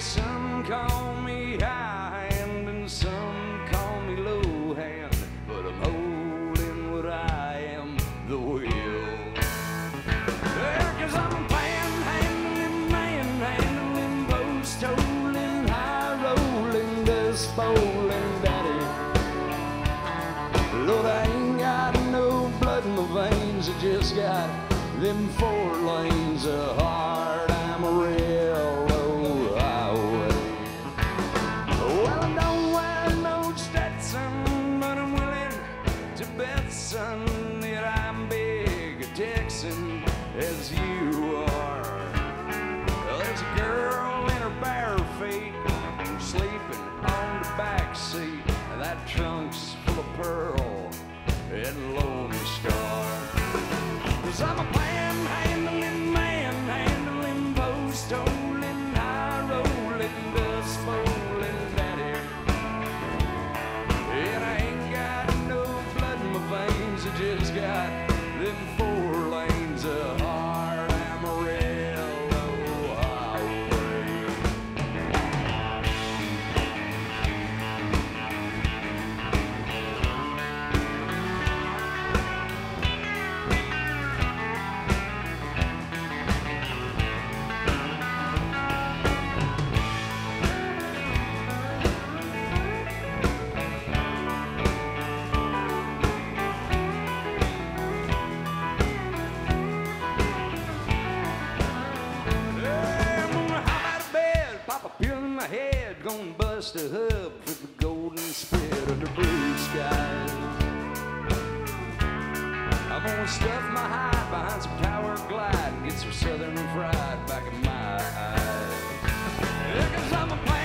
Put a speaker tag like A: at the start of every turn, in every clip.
A: some call me high. gonna bust a hub with the golden split of the blue skies. I'm gonna stuff my hide behind some tower glide and get some southern fried back in my eyes. Yeah, cause I'm a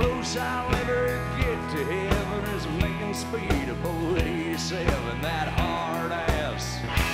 A: close I'll ever get to heaven is making speed of 87, that hard ass.